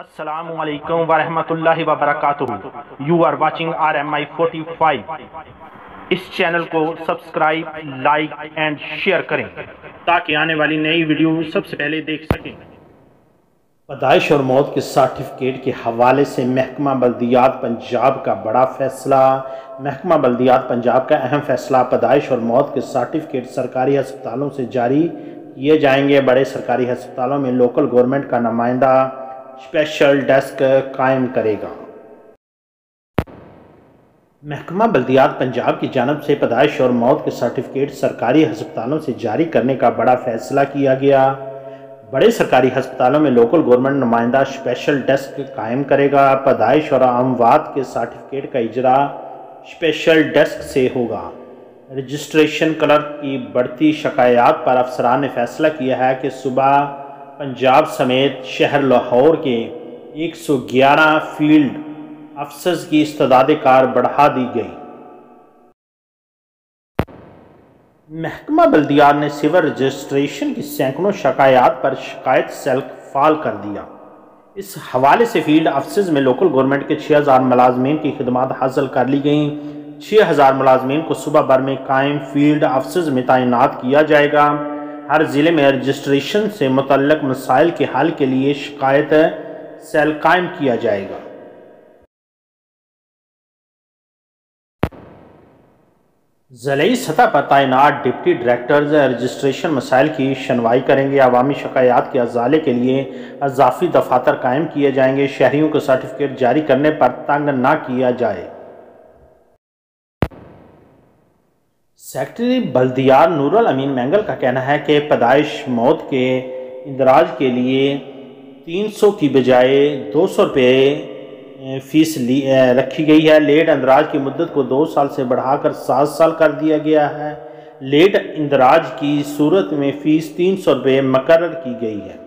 असलकम वरहमतुल्लाहि वबरकातुहू you are watching R M I forty five इस चैनल को सब्सक्राइब लाइक एंड शेयर करें, ताकि आने वाली नई वीडियो सबसे पहले देख सकें। पैदाइश और मौत के सर्टिफिकेट के हवाले से महकमा बल्दियात पंजाब का बड़ा फैसला। महकमा बल्दियात पंजाब का अहम फैसला, पैदाइश और मौत के सर्टिफिकेट सरकारी अस्पतालों से जारी किए जाएँगे। बड़े सरकारी अस्पतालों में लोकल गवर्नमेंट का नुमाइंदा स्पेशल डेस्क कायम करेगा। महकमा बल्दियात पंजाब की जानब से पैदाइश और मौत के सर्टिफिकेट सरकारी अस्पतालों से जारी करने का बड़ा फैसला किया गया। बड़े सरकारी हस्पतालों में लोकल गवर्नमेंट नुमाइंदा स्पेशल डेस्क कायम करेगा। पैदाइश और अमवात के सर्टिफिकेट का इजरा स्पेशल डेस्क से होगा। रजिस्ट्रेशन क्लर्क की बढ़ती शिकायत पर अफसरान ने फैसला किया है कि सुबह पंजाब समेत शहर लाहौर के 111 फ़ील्ड अफसर्स की इस्तदाद कार बढ़ा दी गई। महकमा बल्दियात ने सिविल रजिस्ट्रेशन की सैकड़ों शिकायत पर शिकायत सेल फाल कर दिया। इस हवाले से फ़ील्ड अफसर्स में लोकल गवर्नमेंट के 6000 मुलाजमीन की खदमात हासिल कर ली गई। 6000 मुलाजमीन को सुबह भर में कायम फ़ील्ड अफसर्स में तैनात किया जाएगा। हर ज़िले में रजिस्ट्रेशन से मुतल मसाइल के हल के लिए शिकायत सेल कायम किया जाएगा। ज़िली सतह पर तैनात डिप्टी डायरेक्टर्स रजिस्ट्रेशन मसाइल की सुनवाई करेंगे। अवामी शिकायत के अजाले के लिए अजाफी दफातर कायम किए जाएँगे। शहरीों को सर्टिफिकेट जारी करने पर तंग न किया जाए। सेक्रेटरी बल्दियार नूरुल अमीन मैंगल का कहना है कि पैदाइश मौत के इंदराज के लिए 300 की बजाय दो सौ रुपये फ़ीस रखी गई है। लेट अंदराज की मुद्दत को दो साल से बढ़ाकर सात साल कर दिया गया है। लेट इंदराज की सूरत में फ़ीस तीन सौ रुपये मकर की गई है।